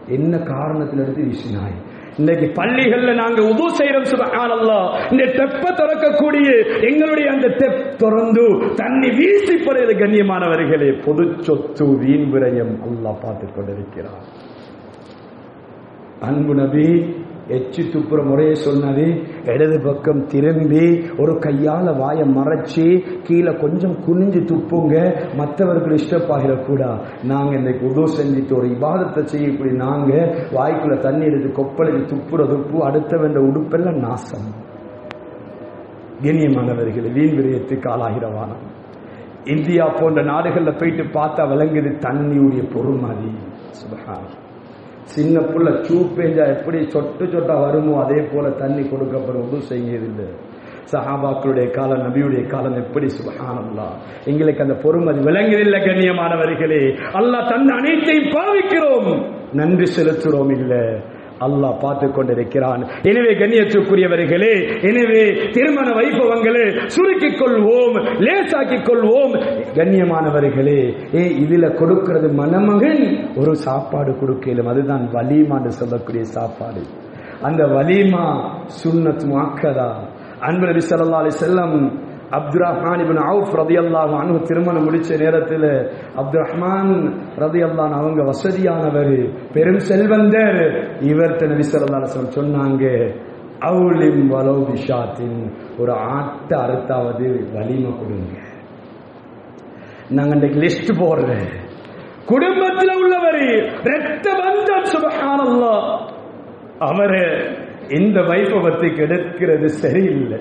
Speaker 2: என்ன காரணத்தில் எடுத்து வீசினாய்? இன்னைக்கு பள்ளிகள்ல நாங்க உபு செய்யறோம் சுபஹானல்லாஹ் இந்த தெப்ப திறக்கக்கூடிய எங்களுடைய அந்த தெப் திறந்து தண்ணி வீசி படுகிறது கண்ணியமானவர்களே பொது சொத்து வீண் விரயம் அல்லாஹ் பார்த்து கொண்டிருக்கிறார் அன்பு நபி எச்சு துப்புற முறையை சொன்னது இடது பக்கம் திரும்பி ஒரு கையால் வாயை மறைச்சி கீழே கொஞ்சம் குனிஞ்சு துப்புங்க. மற்றவர்கள் இஷ்டப்பாகிடக்கூடா. நாங்கள் இன்றைக்கு உதவு செஞ்சுட்டு ஒரு இபாதத்தை செய்யக்கூடிய நாங்கள் வாய்க்குள்ள தண்ணி எடுத்து கொப்பளித்து துப்புற துப்பு அடுத்த உடுப்பெல்லாம் நாசம். கண்ணியமானவர்கள் வீண் விரயத்துக்கு ஆளாகிறவானம் இந்தியா போன்ற நாடுகளில் போயிட்டு பார்த்தா விளங்குது தண்ணியுடைய பொறுமதி. சுபஹான் சின்ன புள்ள சூ பெஞ்சா எப்படி சொட்டு சொட்டா வருமோ அதே போல தண்ணி கொடுக்கப்படும் உது செய்யதில்லை சஹாபாக்களுடைய காலம் நபியுடைய காலம் எப்படி சுகானம்லாம் எங்களுக்கு அந்த பொறுமதி விளங்குதில்லை கண்ணியமானவர்களே. அல்லாஹ் தந்த அனைத்தையும் பாவிக்கிறோம். நன்றி செலுத்துறோம் இல்லை. அல்லாஹ் பார்த்து கொண்டிருக்கிறான். எனவே கண்ணியத்துக்குரியவர்களே எனவே திருமண வைபவங்களே சுருக்கிக் கொள்வோம் லேசாக்கிக் கொள்வோம். கண்ணியமானவர்களே ஏ இதுல கொடுக்கிறது மணமகன் ஒரு சாப்பாடு கொடுக்கலும். அதுதான் வலிமான்னு சொல்லக்கூடிய சாப்பாடு. அந்த வலிமா சுண்ணத் மாக்கதா அன்பு நபி சல்லா அலி செல்லம் அப்துல் ரஹ்மான் இபின் அவுஃப் ரலியல்லாஹு அன்ஹு திருமணம் முடிச்ச நேரத்தில் அப்துல் ரஹ்மான் ரலியல்லாஹு அவங்க வசதியானவர் பெரும் செல்வந்தர். இவர் நபி ஸல்லல்லாஹு சொன்னாங்க அவுலிம் வலோ விஷாத்தின் ஒரு ஆட்ட அறுத்தாவது வலிமை கொடுங்க. நாங்கள் இன்னைக்கு லிஸ்ட் போடுறேன். குடும்பத்தில் உள்ளவர் ரத்த பந்தம் சுபகானல்லா அவரு இந்த வைபவத்துக்கு எடுக்கிறது சரியில்லை.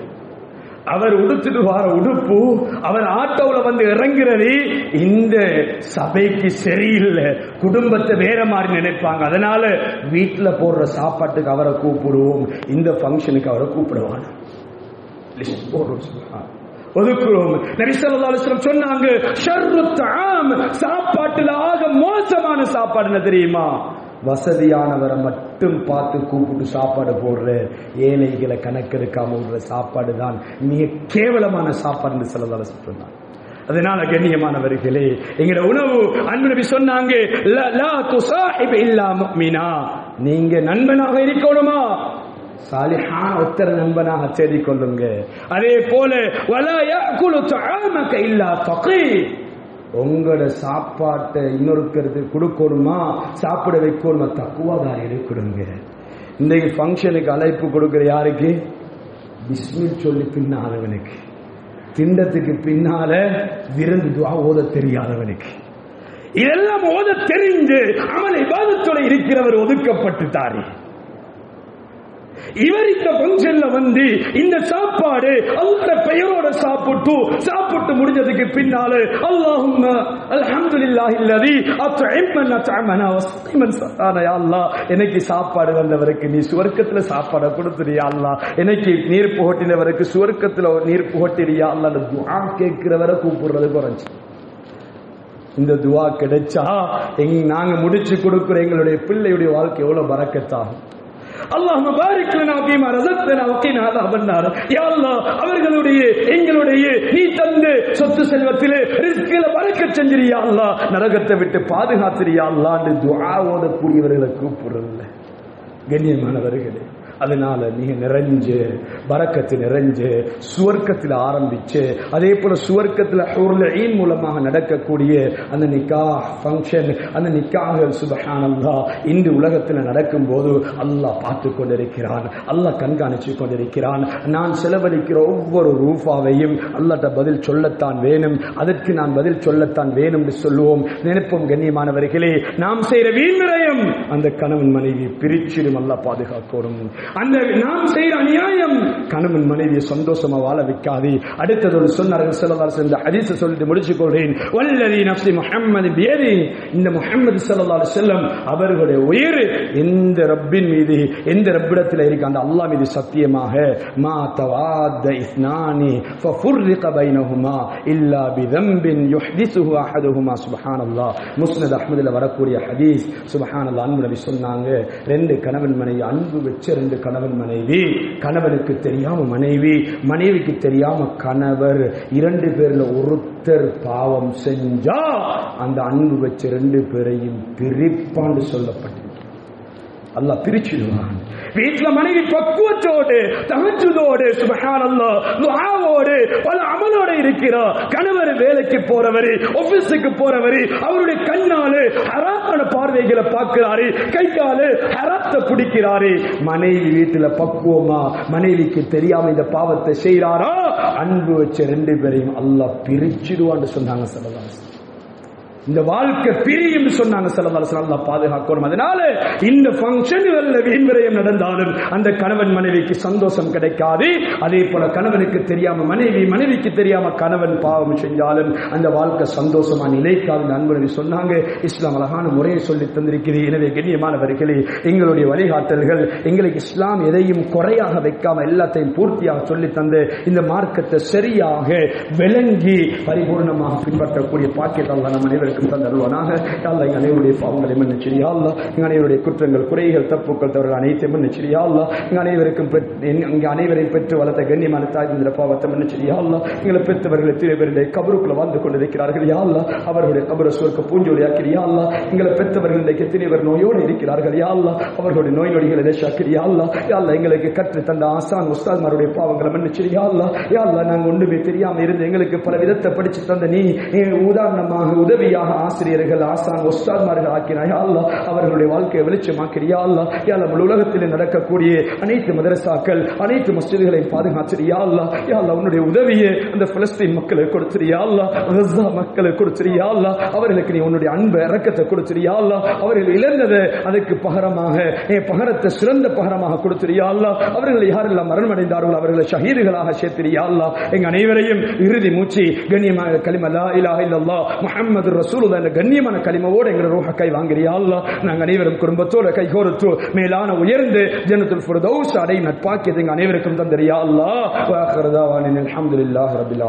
Speaker 2: அவர் உடுத்துட்டு வர உடுப்பு அவர் ஆட்டோவில் வந்து இறங்குறது இந்த சபைக்கு சரியில்லை. குடும்பத்தை வேற மாதிரி நினைப்பாங்க. அதனால வீட்டில் போடுற சாப்பாட்டுக்கு அவரை கூப்பிடுவோம். இந்த ஃபங்க்ஷனுக்கு அவரை கூப்பிடுவாங்க. போடுறோம் ஒதுக்குறோம். நபி சொன்னாங்க ஷர்ரு சாப்பாட்டுல ஆக மோசமான சாப்பாடு என்ன தெரியுமா? வசதியானவரை மட்டும் பார்த்து கூப்பிட்டு சாப்பாடு போடுற. ஏழைகளை கணக்கெடுக்காம விடுற சாப்பாடு தான் மிக கேவலமான சாப்பாடுன்னு சிலதால சொல்றாங்க. அதனால கண்ணியமானவர்களே எங்கட உணவு அன்பு சொன்னாங்க "லா- நீங்க நண்பனாக இருக்கணுமா? சாலிஹான ஒத்தர நண்பனாக தேடிக் கொள்ளுங்க அதே போல வலா யாக்குலு தஆமக இல்லா தகீ உங்களோட சாப்பாட்டை இன்னொருக்கிறது கொடுக்கணுமா? சாப்பிட வைக்கணுமா? தக்குவாதாரிகளை இருக்கணுங்க இன்றைக்கு ஃபங்க்ஷனுக்கு அழைப்பு கொடுக்குற யாருக்கு? பிஸ்மில் சொல்லி பின்னாதவனுக்கு. திண்டத்துக்கு பின்னால விருந்து துவா ஓத தெரியாதவனுக்கு. இதெல்லாம் ஓத தெரிந்து அவன் இபாதத்தோட இருக்கிறவர் ஒதுக்கப்பட்டுட்டாரு. இவர் இந்த பங்கன்ல வந்து இந்த சாப்பாடு அந்த பெயரோட சாப்பிட்டு சாப்பிட்டு முடிஞ்சதுக்கு பின்னால அல்லாஹும்ம அல்ஹம்துலில்லாஹி அல்லதி அத்இமன் அத்அமனா வஸ்கிமன் சத்தான யா அல்லாஹ். எனக்கு சாப்பாடு வந்தவருக்கு நீ சுவர்க்கத்துல சாப்பாடு கொடுத்துறியா அல்லாஹ். எனக்கு நீர் புகட்டினவருக்கு சுவர்க்கத்துல நீர் புகட்டிறியா அல்லாஹ். துஆ கேட்கிறவரை கூப்பிடுறது குறைஞ்சு. இந்த துவா கிடைச்சா எங்க நாங்க முடிச்சு கொடுக்குற எங்களுடைய பிள்ளையுடைய வாழ்க்கை எவ்வளவு பறக்கத்தாகும். அல்லாஹ் பாரிக் லனா ஃபீமா ரஸக்தனா வகினா அஸாபன்னார் யா அல்லாஹ் அவர்களுடைய எங்களுடைய நீ தந்து சொத்து செல்வத்திலே ரிஸ்கில பறக்கச் செஞ்சிரியா அல்லாஹ். நரகத்தை விட்டு பாதுகாத்திரியா அல்லாஹ் என்று துஆ ஓதக்கூடியவர்களை கூப்பிடுறதில்ல. கண்ணியமானவர்களே. அதனால மிக நிறைஞ்சு பறக்கத்து நிறைஞ்சு சுவர்க்கத்தில் ஆரம்பிச்சு அதே போல சுவர்க்கத்தில் ஹூர்ல ஈன் மூலமாக நடக்கக்கூடிய அந்த நிக்கா ஃபங்க்ஷன் அந்த நிக்காகள் சுபஹானந்தா இன்று உலகத்தில் நடக்கும் போது அல்லாஹ் பார்த்து கொண்டிருக்கிறான் அல்லாஹ் கண்காணிச்சு கொண்டிருக்கிறான். நான் செலவழிக்கிற ஒவ்வொரு ரூபாவையும் அல்லாட்ட பதில் சொல்லத்தான் வேணும் அதற்கு நான் பதில் சொல்லத்தான் வேணும் என்று சொல்லுவோம். நினைப்போம் கண்ணியமானவர்களே நாம் செய்கிற வீண் அந்த கணவன் மனைவி பிரிச்சிடும் அல்லாஹ் பாதுகாக்கணும் அந்த நாம் செய்யற அநியாயம். கணவன் மனைவி சந்தோஷமா வாழ வைக்காது. அடுத்தது ஒரு சொன்னார்கள் செல்லதார் சேர்ந்த ஹதீஸை சொல்லிட்டு முடிச்சு கொள்றேன் வல்லதி நப்சி முஹம்மது பேரி இந்த முஹம்மது செல்லதார் செல்லம் அவர்களுடைய உயிர் எந்த ரப்பின் மீது எந்த ரப்பிடத்தில் இருக்க? அந்த அல்லா மீது சத்தியமாக மா தவாத இஸ்னானி ஃபஃபுர்ரிக பைனஹுமா இல்லா பிதம்பின் யுஹ்திசுஹு அஹதுஹுமா. சுப்ஹானல்லாஹ். முஸ்னத் அஹமதுல வரக்கூடிய ஹதீஸ் சுபஹான் அல்லா அன்பு நபி சொன்னாங்க ரெண்டு கணவன் மனைவி அன்பு வச்சு ரெண்டு கணவன் மனைவி கணவனுக்கு தெரியாம மனைவி மனைவிக்கு தெரியாம கணவர் இரண்டு பேர்ல ஒருத்தர் பாவம் செஞ்சா அந்த அன்பு வச்சு ரெண்டு பேரையும் பிரிப்பான்னு சொல்லப்பட்டு அல்லாஹ் பிரிச்சிடுவான். வீட்டுல மனைவி பக்குவத்தோடு தகச்சுதோடு சுபஹானல்லாஹ் துஆவோடு பல அமலோட இருக்கிறோம் கணவர் வேலைக்கு போறவரு ஆபீஸுக்கு போறவரு அவருடைய கண்ணாலு ஹராப்பான பார்வைகளை பார்க்கிறாரு கையால ஹராத்த பிடிக்கிறாரு. மனைவி வீட்டுல பக்குவமா மனைவிக்கு தெரியாம இந்த பாவத்தை செய்யறாரா அன்பு வச்ச ரெண்டு பேரையும் அல்லாஹ் பிரிச்சிடுவான்னு சொன்னாங்க சொல்லலாம் இந்த வாழ்க்கை பிரியும் சொன்னாங்க செல்லதால பாதுகாக்கணும் அதனால இந்த பங்கன்கள்ல வீண்விரயம் நடந்தாலும் அந்த கணவன் மனைவிக்கு சந்தோஷம் கிடைக்காது. அதே போல கணவனுக்கு தெரியாம மனைவி மனைவிக்கு தெரியாம கணவன் பாவம் செஞ்சாலும் அந்த வாழ்க்கை சந்தோஷமா நிலைக்காது நண்பர்கள் சொன்னாங்க. இஸ்லாம் அழகான முறையை சொல்லி தந்திருக்கிறது. எனவே கண்ணியமானவர்களே எங்களுடைய வழிகாட்டல்கள் எங்களுக்கு இஸ்லாம் எதையும் குறையாக வைக்காம எல்லாத்தையும் பூர்த்தியாக சொல்லி தந்து இந்த மார்க்கத்தை சரியாக விளங்கி பரிபூர்ணமாக பின்பற்றக்கூடிய பாக்கியத்தால் நம்ம அனைவரும் அனைவருக்கும் தந்தருவானாக அல்ல எங்கள் அனைவருடைய பாவங்களை மன்னிச்சிரியா அல்ல எங்கள் அனைவருடைய குற்றங்கள் குறைகள் தப்புக்கள் தவறுகள் அனைத்தையும் மன்னிச்சிரியா அல்ல எங்கள் அனைவருக்கும் பெற்று- அனைவரையும் பெற்று வளர்த்த கண்ணியமான தாய் இந்த பாவத்தை மன்னிச்சிரியா அல்ல எங்களை பெற்றவர்களை எத்தனை பேருடைய கபருக்குள்ள வாழ்ந்து கொண்டிருக்கிறார்கள். யா அல்ல அவர்களுடைய கபர சுவர்க்க பூஞ்சொலியாக்கிறியா அல்ல எங்களை பெற்றவர்கள் இன்றைக்கு எத்தனை நோயோடு இருக்கிறார்கள். யா அல்ல அவர்களுடைய நோய் நொடிகளை தேசாக்கிறியா அல்ல யா அல்ல எங்களுக்கு கற்று தந்த ஆசான் உஸ்தாத்மாருடைய பாவங்களை மன்னிச்சிரியா அல்ல யா அல்ல நாங்க ஒன்றுமே தெரியாமல் இருந்து எங்களுக்கு பல விதத்தை படிச்சு தந்த நீ உதாரணமாக உதவியா உதவியாக ஆசிரியர்கள் ஆசான் உஸ்தாத்மார்கள் ஆக்கினாய் யா அவர்களுடைய வாழ்க்கையை வெளிச்சமாக்கிறியா அல்ல யா அல்ல உலகத்தில் நடக்கக்கூடிய அனைத்து மதரசாக்கள் அனைத்து மஸ்ஜிதுகளையும் பாதுகாச்சிரியா அல்லா யா உன்னுடைய உதவியை அந்த பிலஸ்தீன் மக்களுக்கு கொடுத்துரியா அல்லா கஸா மக்களுக்கு கொடுத்துரியா அல்லா அவர்களுக்கு நீ உன்னுடைய அன்பு இறக்கத்தை கொடுத்துரியா அல்லா அவர்கள் இழந்ததை அதுக்கு பகரமாக என் பகரத்தை சிறந்த பகரமாக கொடுத்துரியா அல்லா அவர்கள் யாரெல்லாம் மரணமடைந்தார்களோ அவர்களை ஷஹீதுகளாக சேர்த்திரியா அல்லா எங்க அனைவரையும் இறுதி மூச்சு கண்ணியமாக கலிமா இலா இல்லல்லா இல்லல்லாஹ் முஹம்மது ரசூலுல்லாஹ் என்ற கண்ணியமான கலிமாவோடு எங்க ரூஹ கை வாங்கிறியா அல்ல நாங்கள் அனைவரும் குடும்பத்தோட கை கோர்த்து மேலான உயர்ந்து ஜன்னத்துல் ஃபுர்தௌஸ் அடை நட்பாக்கியது எங்கள் அனைவருக்கும் தந்தரியா அல்லாஹ். வாஹிரு தாவானின் அல்ஹம்துலில்லாஹி ரப்பில்